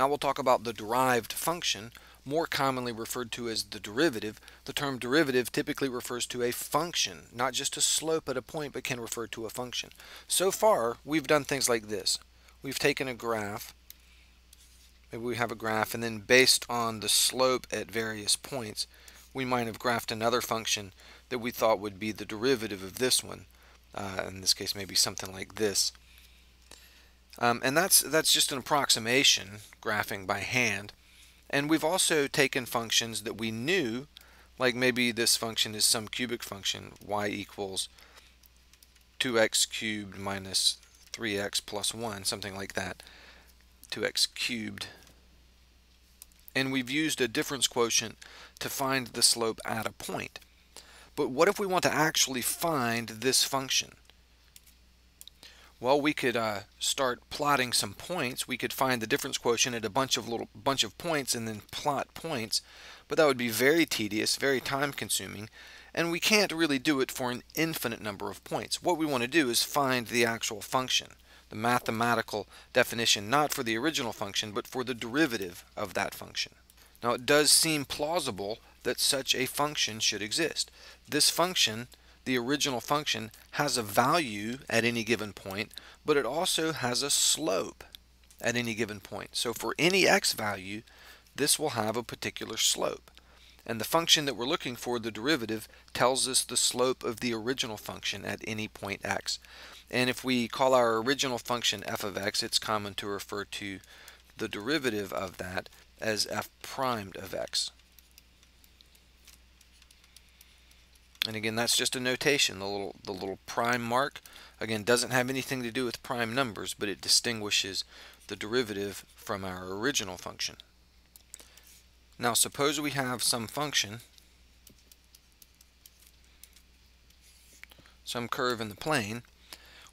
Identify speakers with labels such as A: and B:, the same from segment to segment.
A: Now we'll talk about the derived function, more commonly referred to as the derivative. The term derivative typically refers to a function, not just a slope at a point, but can refer to a function. So far, we've done things like this. We've taken a graph, maybe we have a graph, and then based on the slope at various points, we might have graphed another function that we thought would be the derivative of this one. Uh, in this case, maybe something like this. Um, and that's, that's just an approximation, graphing by hand. And we've also taken functions that we knew, like maybe this function is some cubic function, y equals 2x cubed minus 3x plus 1, something like that, 2x cubed. And we've used a difference quotient to find the slope at a point. But what if we want to actually find this function? Well, we could uh, start plotting some points. We could find the difference quotient at a bunch of little bunch of points and then plot points, but that would be very tedious, very time consuming, and we can't really do it for an infinite number of points. What we want to do is find the actual function, the mathematical definition, not for the original function, but for the derivative of that function. Now, it does seem plausible that such a function should exist. This function the original function has a value at any given point, but it also has a slope at any given point. So for any x value, this will have a particular slope. And the function that we're looking for, the derivative, tells us the slope of the original function at any point x. And if we call our original function f of x, it's common to refer to the derivative of that as f primed of x. And again, that's just a notation. The little, the little prime mark, again, doesn't have anything to do with prime numbers, but it distinguishes the derivative from our original function. Now, suppose we have some function, some curve in the plane.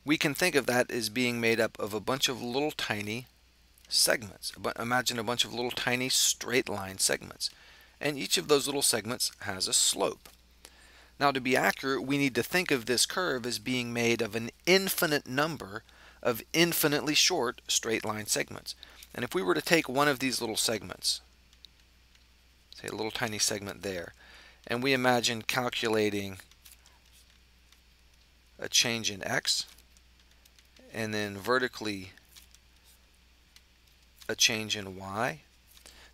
A: We can think of that as being made up of a bunch of little tiny segments. Imagine a bunch of little tiny straight line segments. And each of those little segments has a slope. Now to be accurate, we need to think of this curve as being made of an infinite number of infinitely short straight line segments. And if we were to take one of these little segments, say a little tiny segment there, and we imagine calculating a change in x, and then vertically a change in y,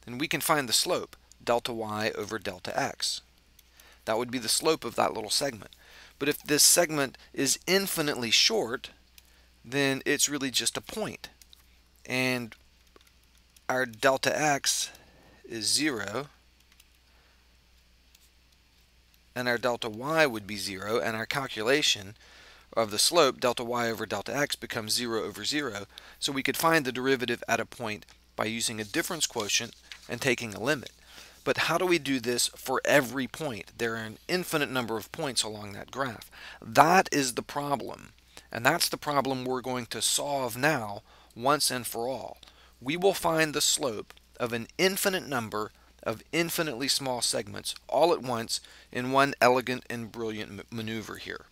A: then we can find the slope, delta y over delta x. That would be the slope of that little segment. But if this segment is infinitely short, then it's really just a point. And our delta x is 0, and our delta y would be 0, and our calculation of the slope, delta y over delta x, becomes 0 over 0. So we could find the derivative at a point by using a difference quotient and taking a limit. But how do we do this for every point? There are an infinite number of points along that graph. That is the problem. And that's the problem we're going to solve now once and for all. We will find the slope of an infinite number of infinitely small segments all at once in one elegant and brilliant maneuver here.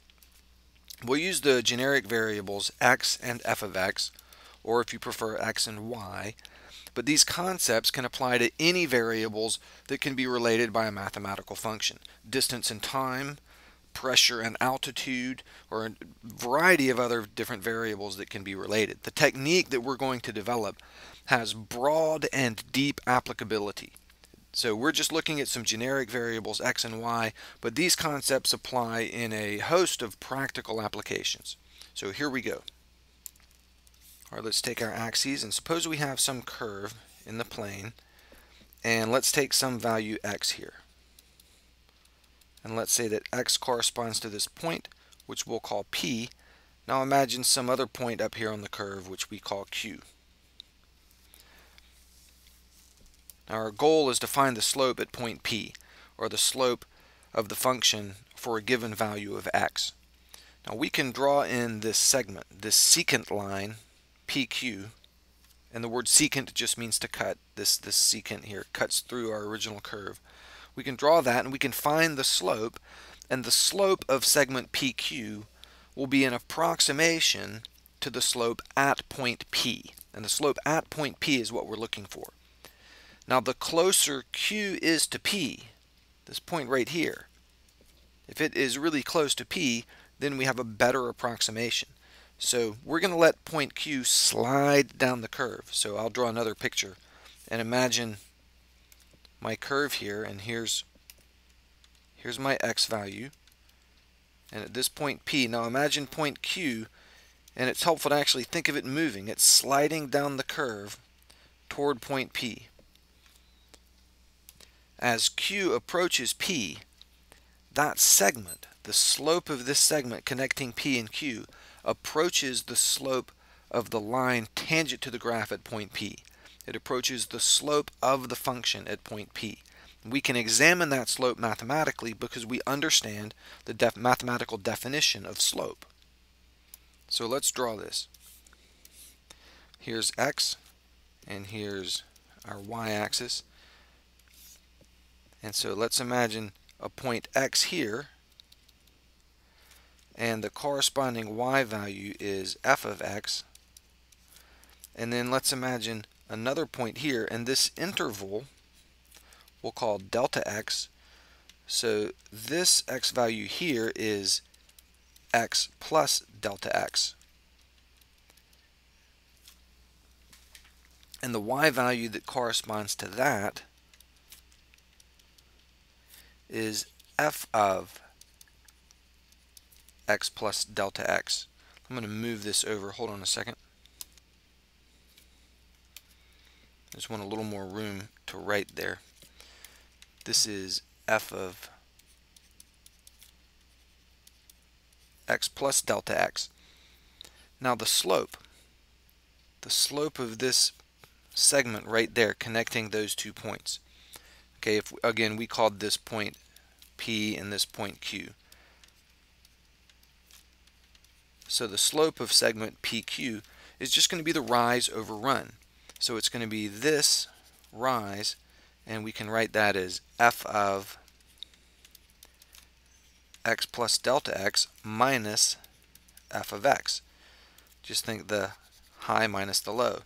A: We'll use the generic variables x and f of x, or if you prefer x and y, but these concepts can apply to any variables that can be related by a mathematical function. Distance and time, pressure and altitude, or a variety of other different variables that can be related. The technique that we're going to develop has broad and deep applicability. So we're just looking at some generic variables x and y, but these concepts apply in a host of practical applications. So here we go. All right, let's take our axes and suppose we have some curve in the plane and let's take some value x here. And let's say that x corresponds to this point which we'll call P. Now imagine some other point up here on the curve which we call Q. Now our goal is to find the slope at point P or the slope of the function for a given value of x. Now we can draw in this segment, this secant line PQ, and the word secant just means to cut. This, this secant here cuts through our original curve. We can draw that and we can find the slope, and the slope of segment PQ will be an approximation to the slope at point P. And the slope at point P is what we're looking for. Now the closer Q is to P, this point right here, if it is really close to P, then we have a better approximation. So we're going to let point Q slide down the curve. So I'll draw another picture and imagine my curve here and here's here's my x value. And at this point P now imagine point Q and it's helpful to actually think of it moving. It's sliding down the curve toward point P. As Q approaches P that segment the slope of this segment connecting P and Q approaches the slope of the line tangent to the graph at point P. It approaches the slope of the function at point P. We can examine that slope mathematically because we understand the def mathematical definition of slope. So let's draw this. Here's x, and here's our y-axis. And so let's imagine a point x here and the corresponding y value is f of x. And then let's imagine another point here and this interval we'll call delta x. So this x value here is x plus delta x. And the y value that corresponds to that is f of x plus delta x. I'm going to move this over. Hold on a second. I just want a little more room to write there. This is f of x plus delta x. Now the slope, the slope of this segment right there connecting those two points. Okay, if again we called this point P and this point Q. So the slope of segment PQ is just going to be the rise over run. So it's going to be this rise, and we can write that as f of x plus delta x minus f of x. Just think the high minus the low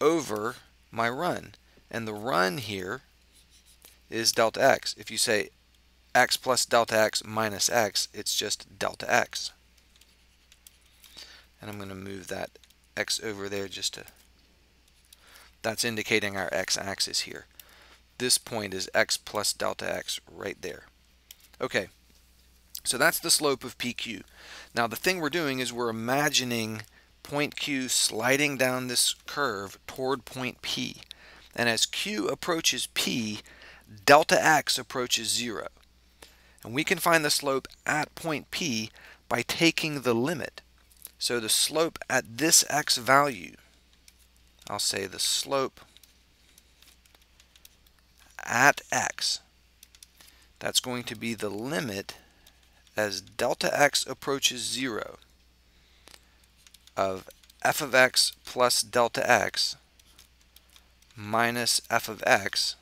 A: over my run. And the run here is delta x. If you say x plus delta x minus x, it's just delta x and I'm going to move that x over there just to that's indicating our x-axis here. This point is x plus delta x right there. Okay so that's the slope of PQ now the thing we're doing is we're imagining point Q sliding down this curve toward point P. And as Q approaches P delta x approaches zero. And we can find the slope at point P by taking the limit so the slope at this x value, I'll say the slope at x, that's going to be the limit as delta x approaches 0 of f of x plus delta x minus f of x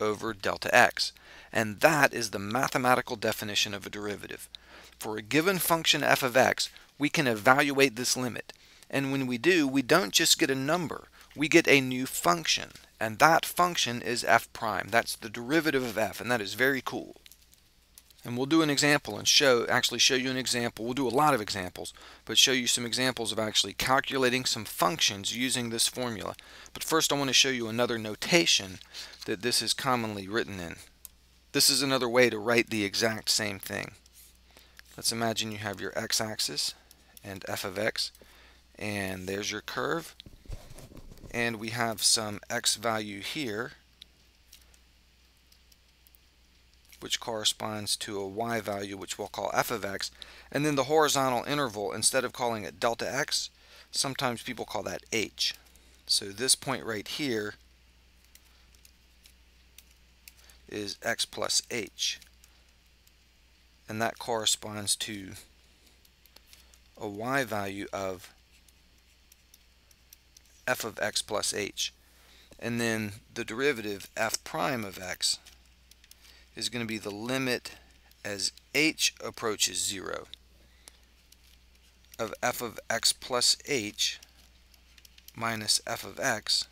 A: over delta x. And that is the mathematical definition of a derivative. For a given function f of x, we can evaluate this limit. And when we do, we don't just get a number, we get a new function. And that function is f prime. That's the derivative of f, and that is very cool. And we'll do an example and show, actually show you an example. We'll do a lot of examples, but show you some examples of actually calculating some functions using this formula. But first I want to show you another notation that this is commonly written in. This is another way to write the exact same thing. Let's imagine you have your x-axis and f of x and there's your curve and we have some x value here which corresponds to a y value which we'll call f of x and then the horizontal interval instead of calling it delta x sometimes people call that h so this point right here is x plus h and that corresponds to a y value of f of x plus h. And then the derivative f prime of x is going to be the limit as h approaches 0 of f of x plus h minus f of x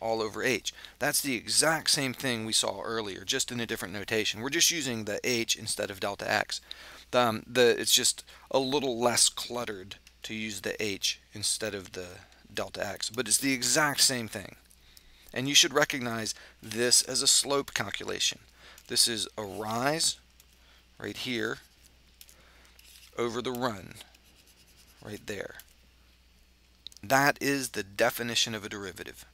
A: all over h. That's the exact same thing we saw earlier, just in a different notation. We're just using the h instead of delta x. Um, the, it's just a little less cluttered to use the h instead of the delta x, but it's the exact same thing. And you should recognize this as a slope calculation. This is a rise right here over the run right there. That is the definition of a derivative.